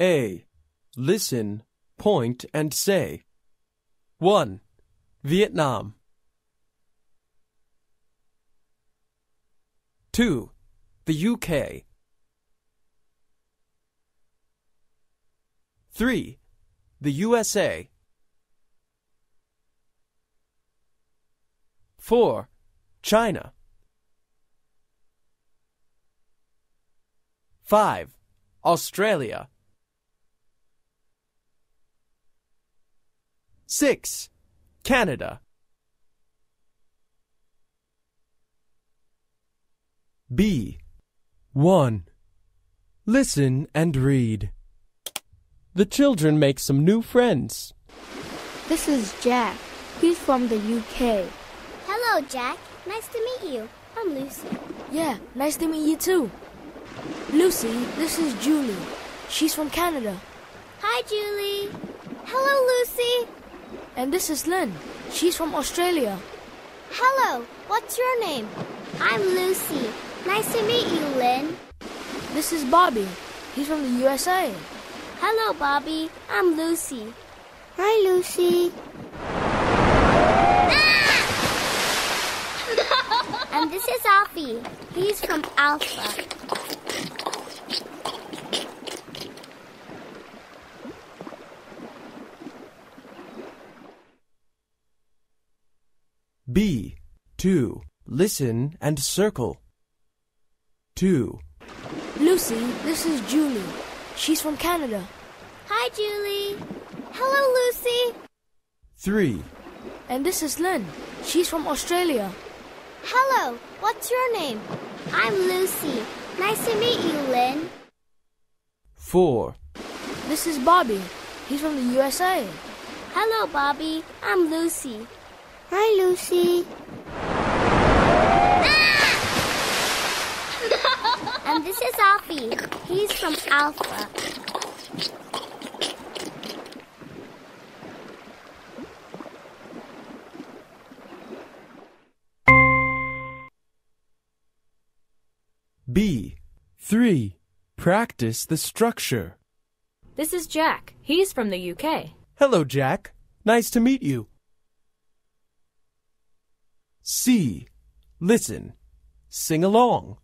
A. Listen, point, and say. 1. Vietnam. 2. The UK. 3. The USA. 4. China. 5. Australia. 6. Canada. B. 1. Listen and read. The children make some new friends. This is Jack. He's from the UK. Hello, Jack. Nice to meet you. I'm Lucy. Yeah, nice to meet you too. Lucy, this is Julie. She's from Canada. Hi, Julie. Hello, Lucy. And this is Lynn. She's from Australia. Hello. What's your name? I'm Lucy. Nice to meet you, Lynn. This is Bobby. He's from the USA. Hello, Bobby. I'm Lucy. Hi, Lucy. and this is Alfie. He's from Alpha. B. 2. Listen and circle. 2. Lucy, this is Julie. She's from Canada. Hi, Julie. Hello, Lucy. 3. And this is Lynn. She's from Australia. Hello. What's your name? I'm Lucy. Nice to meet you, Lynn. 4. This is Bobby. He's from the USA. Hello, Bobby. I'm Lucy. Hi, Lucy. Ah! and this is Alfie. He's from Alpha. B. 3. Practice the structure. This is Jack. He's from the UK. Hello, Jack. Nice to meet you. C. Listen. Sing along.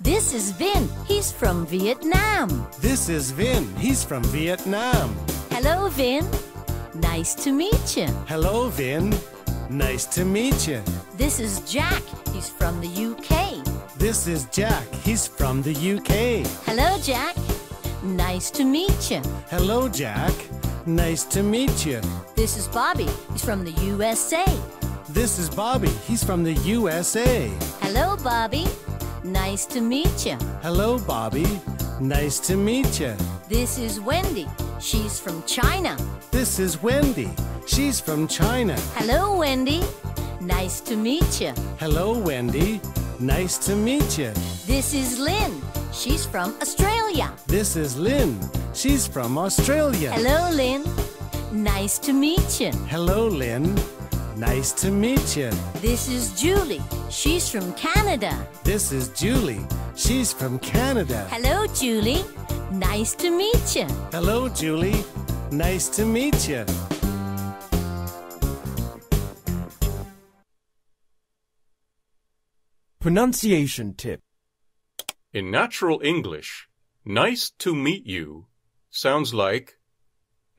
This is Vin. He's from Vietnam. This is Vin. He's from Vietnam. Hello, Vin. Nice to meet you. Hello, Vin. Nice to meet you. This is Jack. He's from the UK. This is Jack. He's from the UK. Hello, Jack. Nice to meet you. Hello, Jack. Nice to meet you. This is Bobby. He's from the USA. This is Bobby. He's from the USA. Hello, Bobby. Nice to meet you. Hello, Bobby. Nice to meet you. This is Wendy. She's from China. This is Wendy. She's from China. Hello, Wendy. Nice to meet you. Hello, Wendy. Nice to meet you. This is Lynn. She's from Australia. This is Lynn. She's from Australia. Hello, Lynn. Nice to meet you. Hello, Lynn. Nice to meet you. This is Julie. She's from Canada. This is Julie. She's from Canada. Hello, Julie. Nice to meet you. Hello, Julie. Nice to meet you. Pronunciation tip. In natural English, nice to meet you sounds like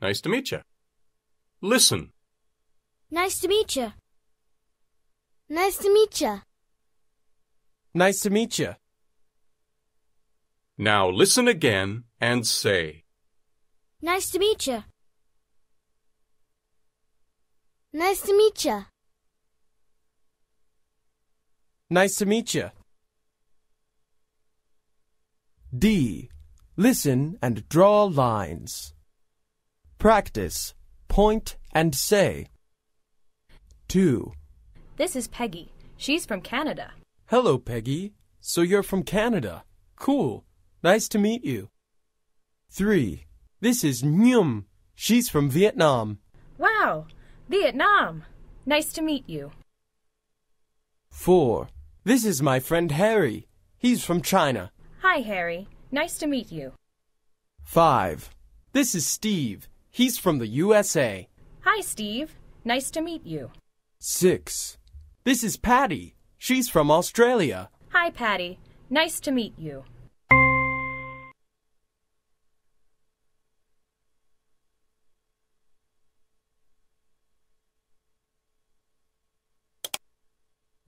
nice to meet you. Listen. Nice to meet you. Nice to meet you. Nice to meet you. Now listen again and say, Nice to meet you. Nice to meet you. Nice to meet you. D. Listen and draw lines. Practice. Point and say. 2. This is Peggy. She's from Canada. Hello, Peggy. So you're from Canada. Cool. Nice to meet you. 3. This is Nhum. She's from Vietnam. Wow, Vietnam. Nice to meet you. 4. This is my friend Harry. He's from China. Hi, Harry. Nice to meet you. 5. This is Steve. He's from the USA. Hi, Steve. Nice to meet you. 6. This is Patty. She's from Australia. Hi, Patty. Nice to meet you.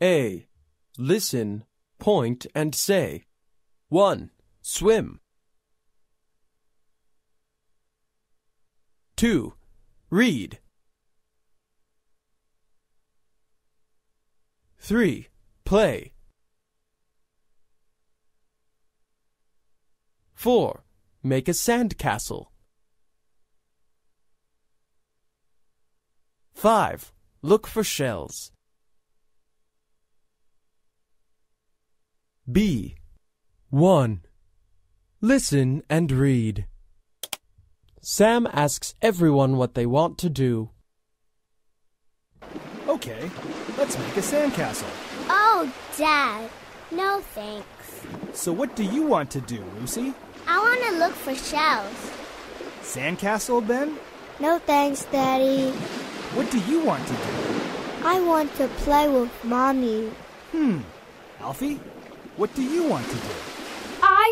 A. Listen, point, and say. 1. Swim. 2. Read. 3. Play. 4. Make a sandcastle. 5. Look for shells. B. 1. Listen and read. Sam asks everyone what they want to do. Okay, let's make a sandcastle. Oh, Dad. No thanks. So, what do you want to do, Lucy? I want to look for shells. Sandcastle, Ben? No thanks, Daddy. What do you want to do? I want to play with Mommy. Hmm. Alfie, what do you want to do?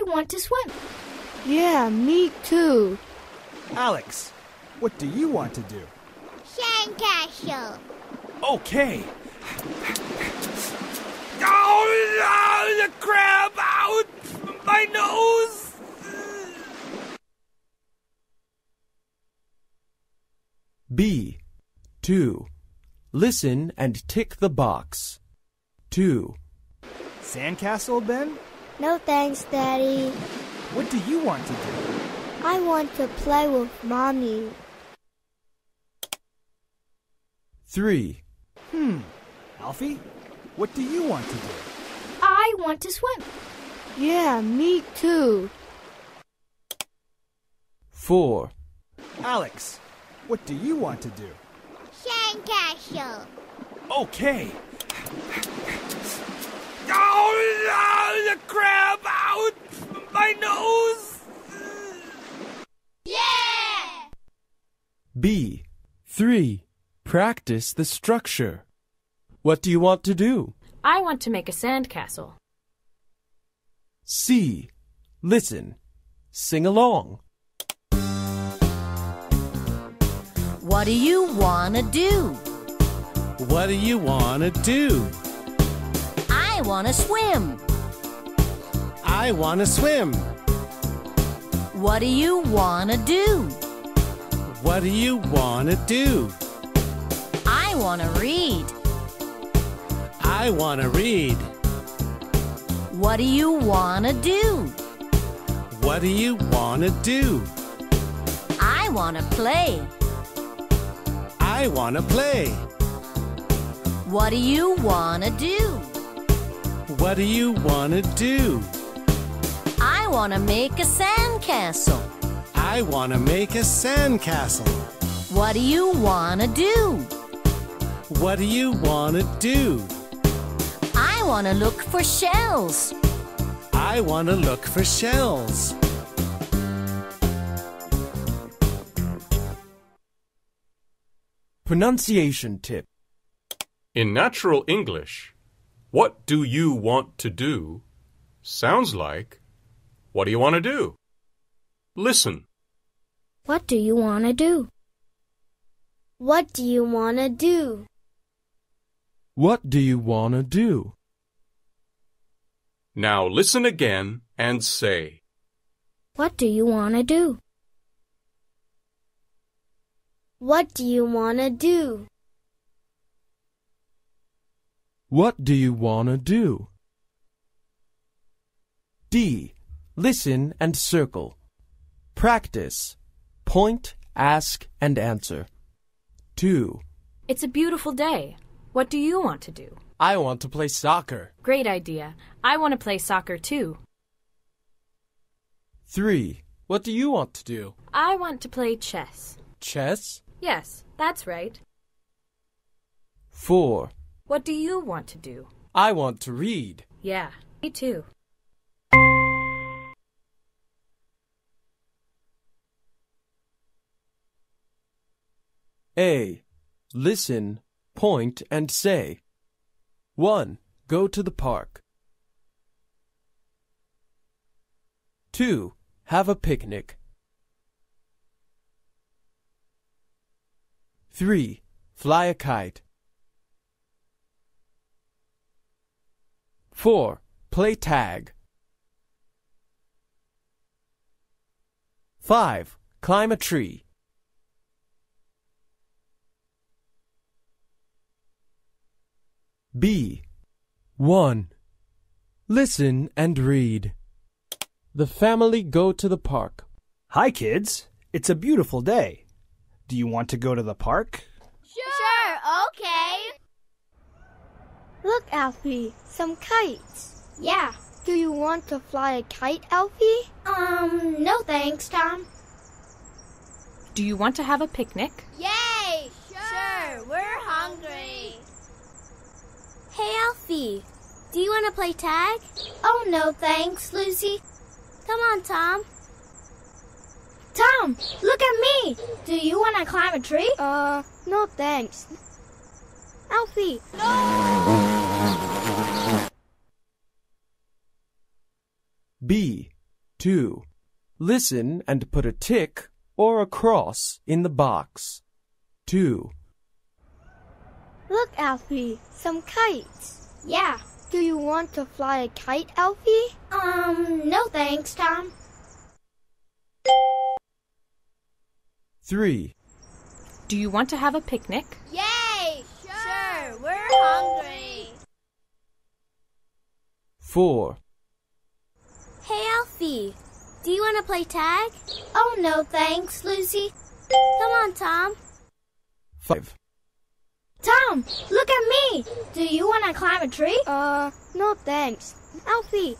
I want to swim. Yeah, me too. Alex, what do you want to do? Sandcastle. Okay. Oh, the crab out! My nose! B. 2. Listen and tick the box. 2. Sandcastle, Ben? No thanks, Daddy. What do you want to do? I want to play with Mommy. 3. Hmm. Alfie, what do you want to do? I want to swim. Yeah, me too. 4. Alex, what do you want to do? Sandcastle. Okay. Oh, the crab out! My nose! Yeah! B. 3. Practice the structure. What do you want to do? I want to make a sandcastle. C. Listen. Sing along. What do you want to do? What do you want to do? I want to swim. I want to swim. What do you want to do? What do you want to do? I want to read. I want to read. What do you want to do? What do you want to do? I want to play. I want to play. What do you want to do? What do you want to do? I want to make a sandcastle. I want to make a sandcastle. What do you want to do? What do you want to do? I want to look for shells. I want to look for shells. Pronunciation tip. In natural English, what do you want to do sounds like what do you want to do? Listen. What do you want to do? What do you want to do? What do you want to do? Now listen again and say. What do you want to do? What do you want to do? What do you want to do? D. Listen and circle. Practice. Point, ask, and answer. 2. It's a beautiful day. What do you want to do? I want to play soccer. Great idea. I want to play soccer too. 3. What do you want to do? I want to play chess. Chess. Yes, that's right. 4. What do you want to do? I want to read. Yeah, me too. A. Listen, point, and say. 1. Go to the park. 2. Have a picnic. 3. Fly a kite. 4. Play tag. 5. Climb a tree. B. 1. Listen and read. The family go to the park. Hi, kids. It's a beautiful day. Do you want to go to the park? Sure, okay. Look, Alfie, some kites. Yeah. Do you want to fly a kite, Alfie? Um, no thanks, Tom. Do you want to have a picnic? Yay! Sure, we're hungry. Hey, Alfie, do you want to play tag? Oh, no thanks, Lucy. Come on, Tom. Tom, look at me. Do you want to climb a tree? Uh, no thanks. Alfie, B. 2. Listen and put a tick or a cross in the box. 2. look, Alfie, some kites. Yeah. Do you want to fly a kite, Alfie? Um, no thanks, Tom. 3. Do you want to have a picnic? Yay! Sure, we're hungry. 4. Hey, Alfie, do you want to play tag? Oh, no thanks, Lucy. Come on, Tom. 5. Tom, look at me. Do you want to climb a tree? Uh, no thanks. Alfie,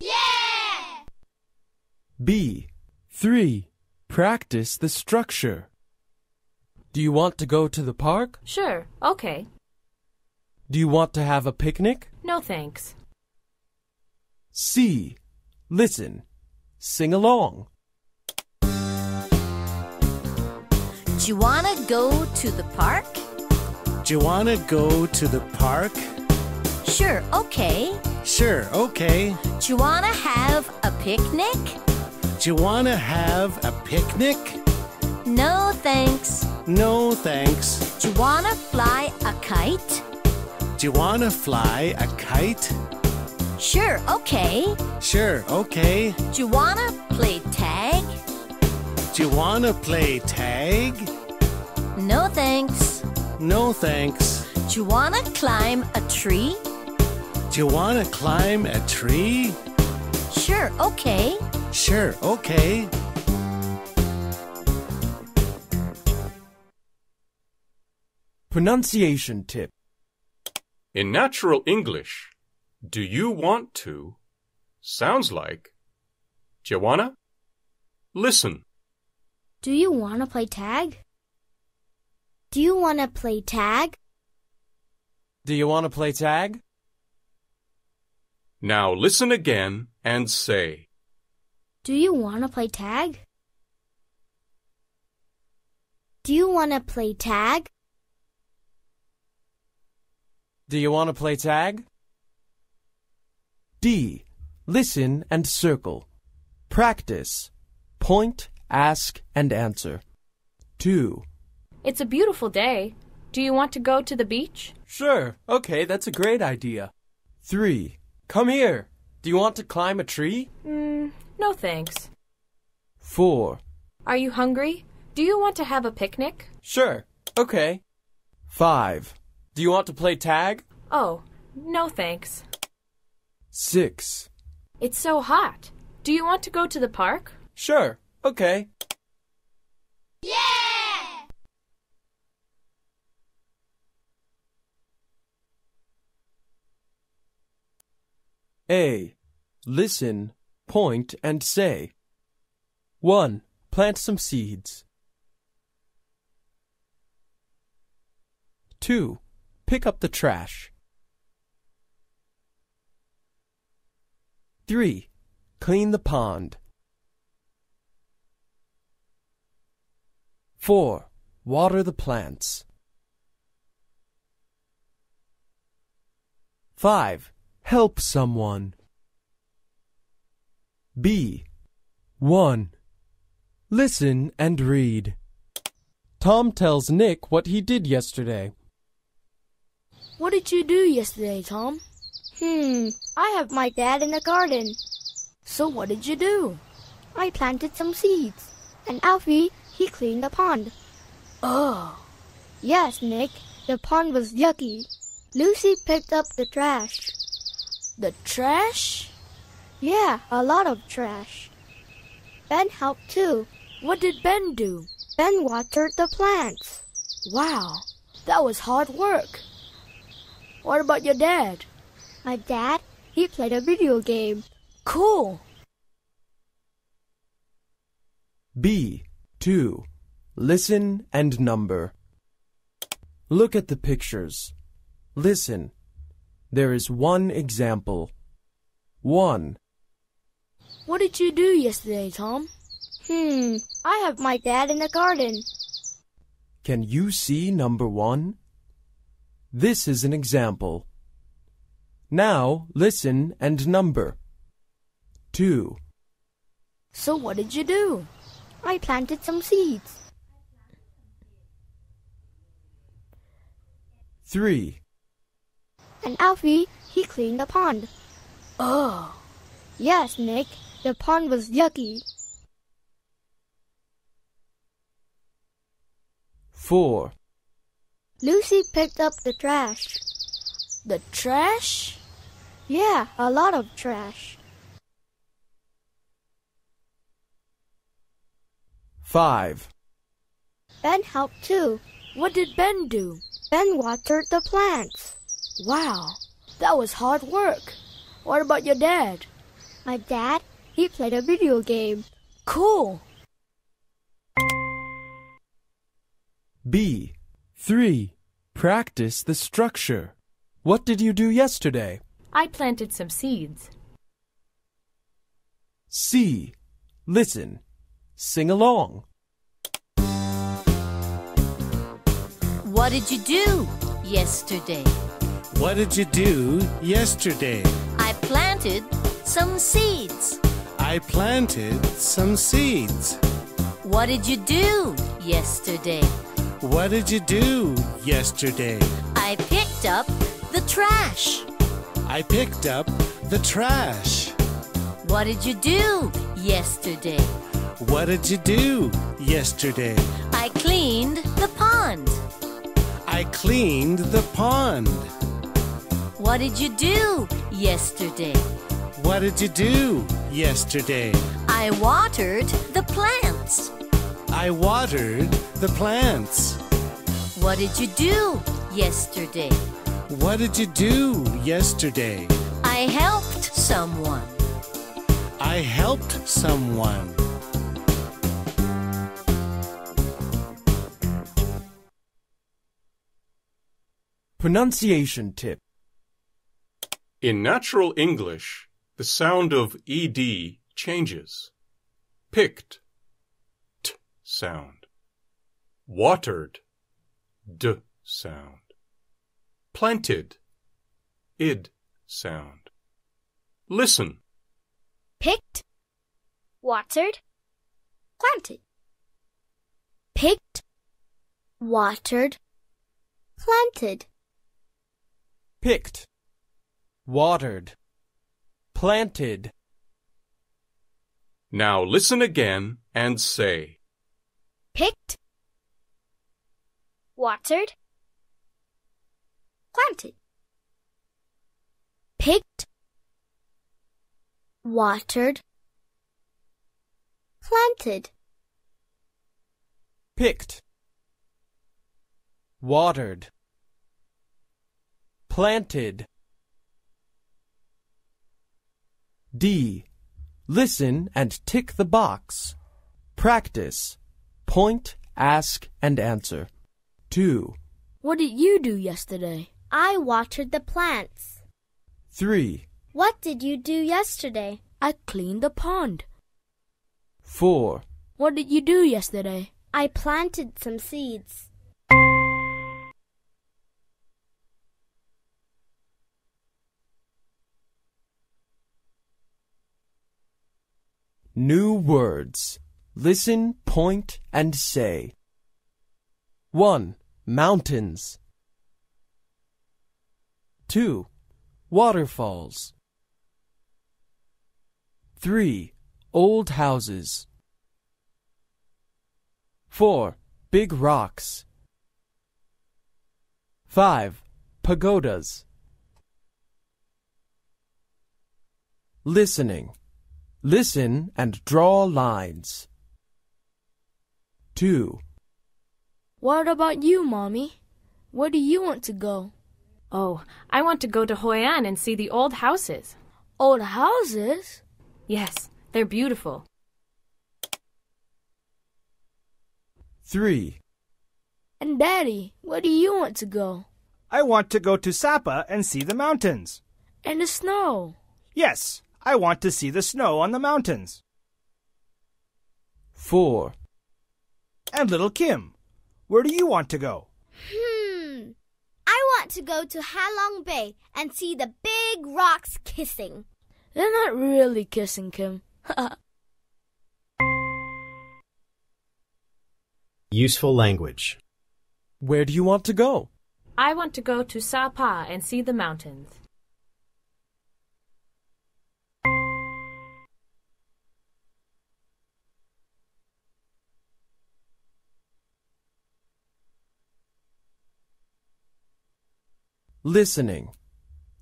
Yeah! B. 3. Practice the structure. Do you want to go to the park? Sure, okay. Do you want to have a picnic? No thanks. C. Listen. Sing along. Do you want to go to the park? Do you want to go to the park? Sure, okay. Sure, okay. Do you want to have a picnic? Do you want to have a picnic? No, thanks. No, thanks. Do you want to fly a kite? Do you want to fly a kite? Sure, okay. Sure, okay. Do you want to play tag? Do you want to play tag? No, thanks. No, thanks. Do you want to climb a tree? Do you want to climb a tree? Sure, okay. Sure, okay. Pronunciation tip. In natural English, do you want to sounds like Joanna? Listen. do you want to play tag? Do you want to play tag? Do you want to play tag? Now listen again and say. Do you want to play tag? Do you want to play tag? Do you want to play tag? D. Listen and circle. Practice. Point, ask, and answer. 2. It's a beautiful day. Do you want to go to the beach? Sure. Okay, that's a great idea. 3. Come here. Do you want to climb a tree? Mm, no thanks. 4. Are you hungry? Do you want to have a picnic? Sure. Okay. 5. Do you want to play tag? Oh, no thanks. 6. It's so hot. Do you want to go to the park? Sure. Okay. Yeah! A. Listen, point, and say. 1. Plant some seeds. 2. Pick up the trash. 3. Clean the pond. 4. Water the plants. 5. Help someone. B. 1. Listen and read. Tom tells Nick what he did yesterday. What did you do yesterday, Tom? Hmm, I helped my dad in the garden. So what did you do? I planted some seeds. And Alfie, he cleaned the pond. Oh, Yes, Nick, the pond was yucky. Lucy picked up the trash. the trash? Yeah, a lot of trash. Ben helped too. What did Ben do? Ben watered the plants. Wow, that was hard work. What about your dad? My dad, he played a video game. Cool. B. 2. Listen and number. Look at the pictures. Listen. There is one example. 1. What did you do yesterday, Tom? Hmm, I helped my dad in the garden. Can you see number 1? This is an example. Now listen and number. 2. So what did you do? I planted some seeds. 3. And Alfie, he cleaned the pond. Oh, Yes, Nick, the pond was yucky. 4. Lucy picked up the trash. the trash? Yeah, a lot of trash. 5. Ben helped too. What did Ben do? Ben watered the plants. Wow, that was hard work. What about your dad? My dad, he played a video game. Cool. B. 3. Practice the structure. What did you do yesterday? I planted some seeds. C. Listen. Sing along. What did you do yesterday? What did you do yesterday? I planted some seeds. I planted some seeds. What did you do yesterday? What did you do yesterday? I picked up the trash. I picked up the trash. What did you do yesterday? What did you do yesterday? I cleaned the pond. I cleaned the pond. What did you do yesterday? What did you do yesterday? I watered the plants. I watered the plants. What did you do yesterday? What did you do yesterday? I helped someone. I helped someone. Pronunciation tip. In natural English, the sound of ed changes. Picked, t sound. Watered, d sound. Planted, id sound. Listen. Picked, watered, planted. Picked, watered, planted. Picked. Watered. Planted. Now listen again and say. Picked, watered, planted. Picked, watered, planted. Picked. Watered. Planted. D. Listen and tick the box. Practice. Point, ask, and answer. 2. What did you do yesterday? I watered the plants. 3. What did you do yesterday? I cleaned the pond. 4. What did you do yesterday? I planted some seeds. New words. Listen, point, and say. 1. Mountains. 2. Waterfalls. 3. Old houses. 4. Big rocks. 5. Pagodas. Listening. Listen and draw lines. 2. What about you, Mommy? Where do you want to go? Oh, I want to go to Hoi An and see the old houses. Old houses? Yes, they're beautiful. 3. And Daddy, where do you want to go? I want to go to Sapa and see the mountains. And the snow. Yes, I want to see the snow on the mountains. 4. And little Kim, where do you want to go? Hmm. I want to go to Halong Bay and see the big rocks kissing. They're not really kissing, Kim. Useful language. Where do you want to go? I want to go to Sapa and see the mountains. Listening.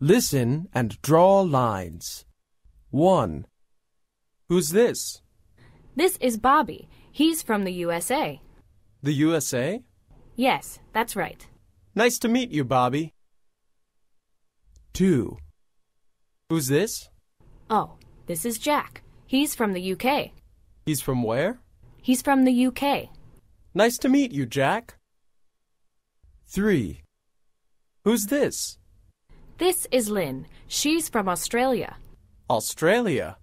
Listen and draw lines. 1. Who's this? This is Bobby. He's from the USA. The USA? Yes, that's right. Nice to meet you, Bobby. 2. Who's this? Oh, this is Jack. He's from the UK. He's from where? He's from the UK. Nice to meet you, Jack. 3. Who's this? This is Lynn. She's from Australia. Australia.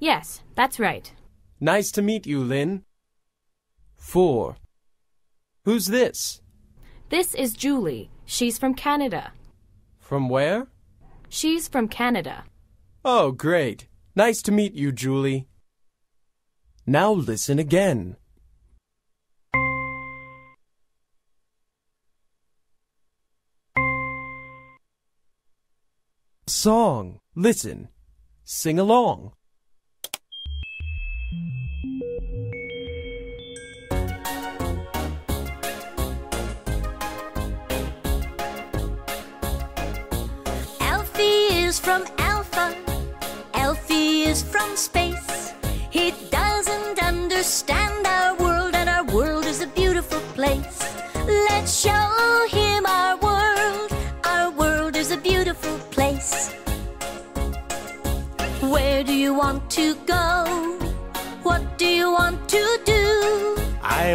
Yes, that's right. Nice to meet you, Lynn. 4. Who's this? This is Julie. She's from Canada. From where? She's from Canada. Oh, great. Nice to meet you, Julie. Now listen again. Song. Listen. Sing along. Alfie is from Alpha. Alfie is from space.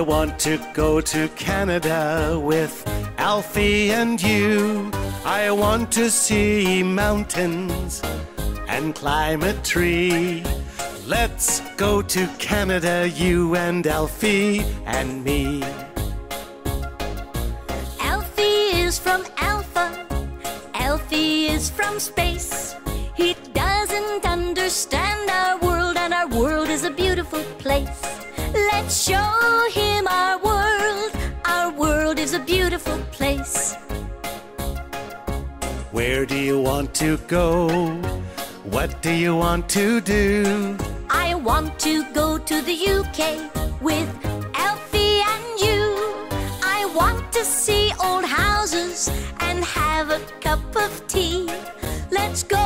Want to go to Canada with Alfie and you. I want to see mountains and climb a tree. Let's go to Canada, you and Alfie and me. Alfie is from Alpha. Alfie is from space. He doesn't understand our world, and our world is a beautiful place. Let's show him our world. Our world is a beautiful place. Where do you want to go? What do you want to do? I want to go to the UK with Alfie and you. I want to see old houses and have a cup of tea. Let's go